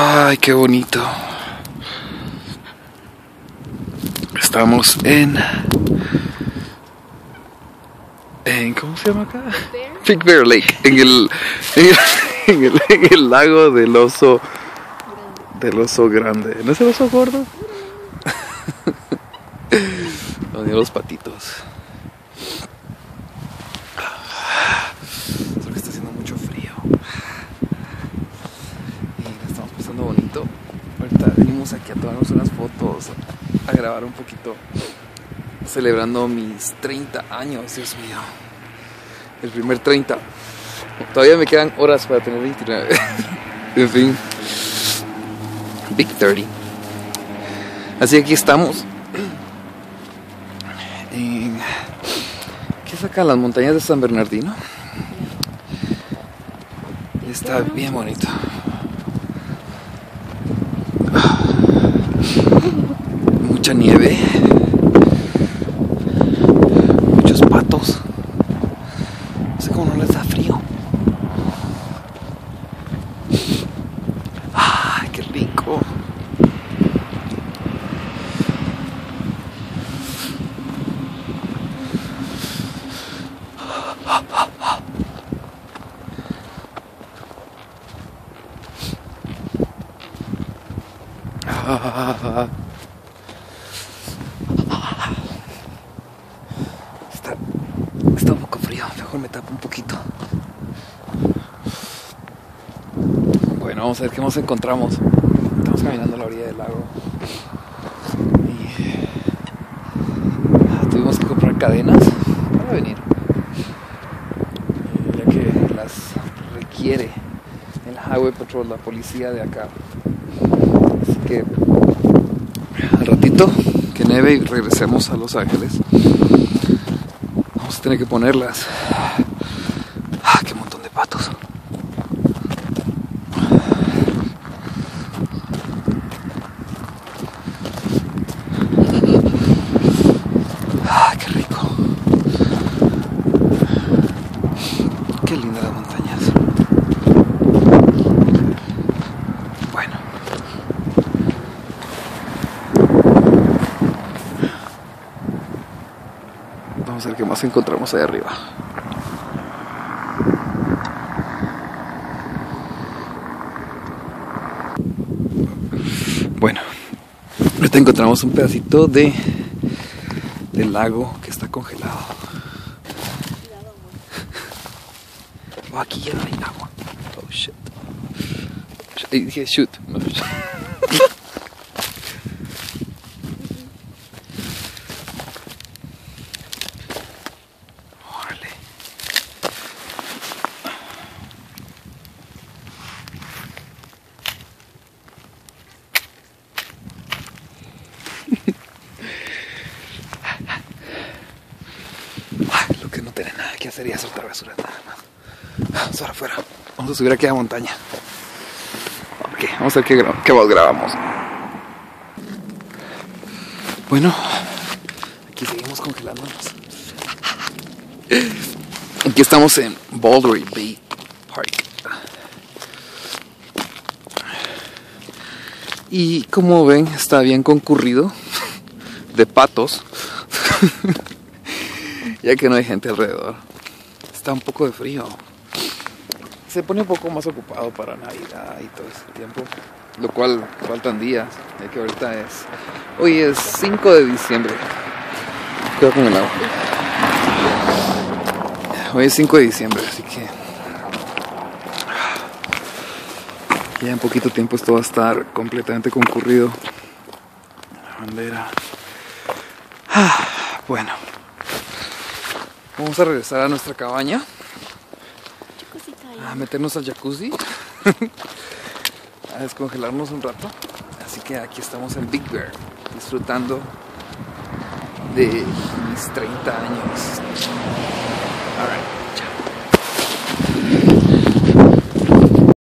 Ay, qué bonito. Estamos en. en ¿Cómo se llama acá? Big Bear Lake. En el, en el, en el, lago del oso. Del oso grande. ¿No es el oso gordo? Donde los patitos. Solo que está haciendo mucho frío. Y la estamos pasando bonito. Aquí a tomarnos unas fotos, a grabar un poquito, celebrando mis 30 años, Dios mío. El primer 30. Todavía me quedan horas para tener 29. en fin. Big 30. Así que aquí estamos. En, ¿Qué es acá? Las montañas de San Bernardino. Está bien bonito. Mucha nieve. Muchos patos. No sé cómo no les da frío. ¡Ay, qué rico! Ah. Está, está un poco frío, mejor me tapo un poquito. Bueno, vamos a ver qué nos encontramos. Estamos caminando a la orilla del lago. Y ah, tuvimos que comprar cadenas para venir. Ya que las requiere el Highway Patrol, la policía de acá. Así que al ratito que neve y regresemos a Los Ángeles, tener que ponerlas. Ah, qué montón de patos. Ah, qué rico. Qué linda las montañas. Bueno. Vamos a ver qué más encontramos ahí arriba. Bueno, ahorita encontramos un pedacito de del lago que está congelado. Oh, aquí ya no hay agua. Oh shit. Dije shoot. no. Órale. Ay, lo nada que hacer y soltar basura nada más. Ahora afuera. Vamos a subir aquí a la montaña. Ok, vamos a ver qué, qué voz grabamos. Bueno, aquí seguimos congelándonos. Aquí estamos en Boulder Bay Park. Y como ven, está bien concurrido de patos, ya que no hay gente alrededor. Está un poco de frío. Se pone un poco más ocupado para Navidad y todo ese tiempo, lo cual faltan días, ya que ahorita es. Hoy es 5 de diciembre. Cuidado con el agua. Hoy es 5 de diciembre, así que. Ya en poquito tiempo esto va a estar completamente concurrido. La bandera. Ah, bueno. Vamos a regresar a nuestra cabaña. A meternos al jacuzzi. a descongelarnos un rato. Así que aquí estamos en Big Bear. Disfrutando de mis 30 años. Alright.